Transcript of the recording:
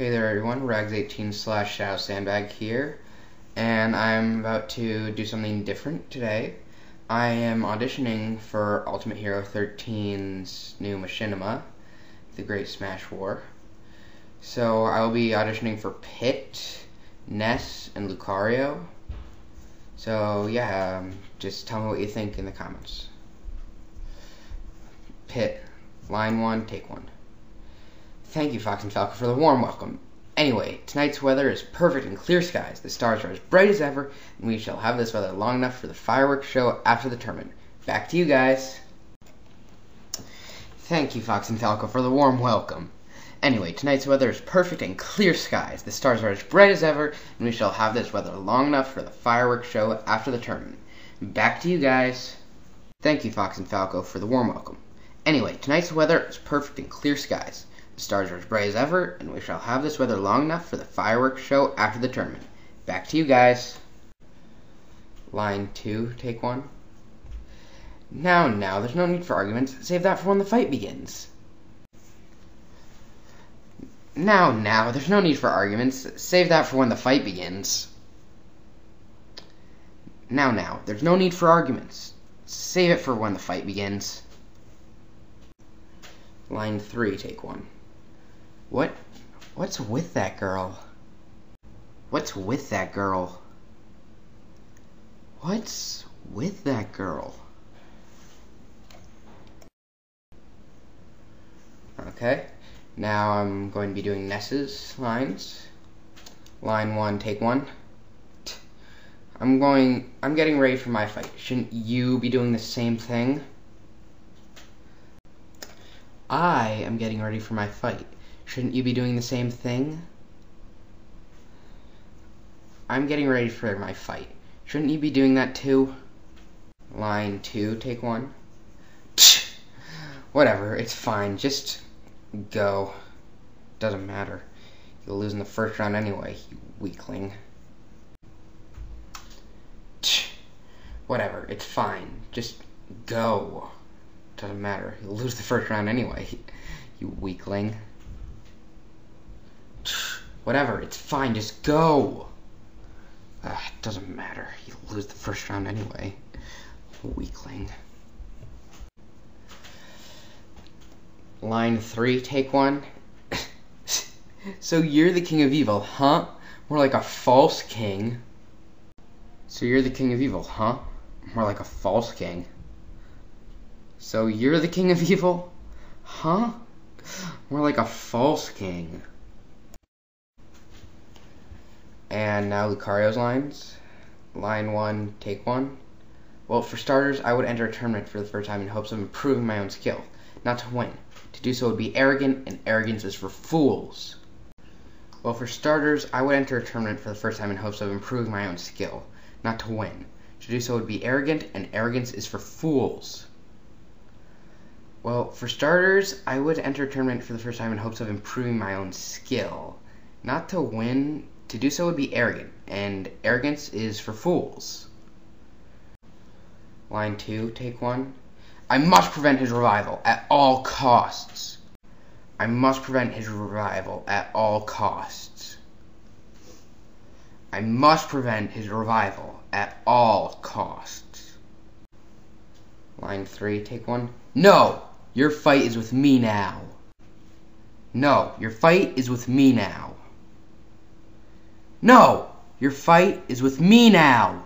Hey there everyone, Rags18 slash Shadow Sandbag here, and I'm about to do something different today. I am auditioning for Ultimate Hero 13's new machinima, The Great Smash War. So I will be auditioning for Pit, Ness, and Lucario. So yeah, um, just tell me what you think in the comments. Pit, line one, take one. Thank you, Fox and Falco, for the warm welcome. Anyway, tonight's weather is perfect and clear skies. The stars are as bright as ever, and we shall have this weather long enough for the fireworks show after the tournament. Back to you guys. Thank you, Fox and Falco, for the warm welcome. Anyway, tonight's weather is perfect and clear skies. The stars are as bright as ever, and we shall have this weather long enough for the fireworks show after the tournament. Back to you guys. Thank you, Fox and Falco, for the warm welcome. Anyway, tonight's weather is perfect and clear skies. Stars are as bright as ever, and we shall have this weather long enough for the fireworks show after the tournament. Back to you guys. Line 2, take one. Now, now, there's no need for arguments. Save that for when the fight begins. Now, now, there's no need for arguments. Save that for when the fight begins. Now, now, there's no need for arguments. Save it for when the fight begins. Line 3, take one. What? What's with that girl? What's with that girl? What's with that girl? Okay, now I'm going to be doing Ness's lines. Line 1, take 1. I'm going, I'm getting ready for my fight. Shouldn't you be doing the same thing? I am getting ready for my fight. Shouldn't you be doing the same thing? I'm getting ready for my fight. Shouldn't you be doing that too? Line 2, take 1. Whatever, it's fine. Just go. Doesn't matter. You'll lose in the first round anyway, you weakling. Whatever, it's fine. Just go. Doesn't matter. You'll lose the first round anyway, you weakling. Whatever, it's fine. Just go. It doesn't matter. You'll lose the first round anyway, weakling. Line three, take one. so you're the king of evil, huh? More like a false king. So you're the king of evil, huh? More like a false king. So you're the king of evil? Huh? More like a false king. And now Lucario's lines. Line one, take one. Well, for starters, I would enter a tournament for the first time in hopes of improving my own skill, not to win. To do so would be arrogant, and arrogance is for fools. Well, for starters, I would enter a tournament for the first time in hopes of improving my own skill, not to win. To do so would be arrogant, and arrogance is for fools. Well, for starters, I would enter a tournament for the first time in hopes of improving my own skill. Not to win, to do so would be arrogant, and arrogance is for fools. Line 2, take 1. I must prevent his revival at all costs. I must prevent his revival at all costs. I must prevent his revival at all costs. Line 3, take 1. No! Your fight is with me now. No, your fight is with me now. No! Your fight is with me now!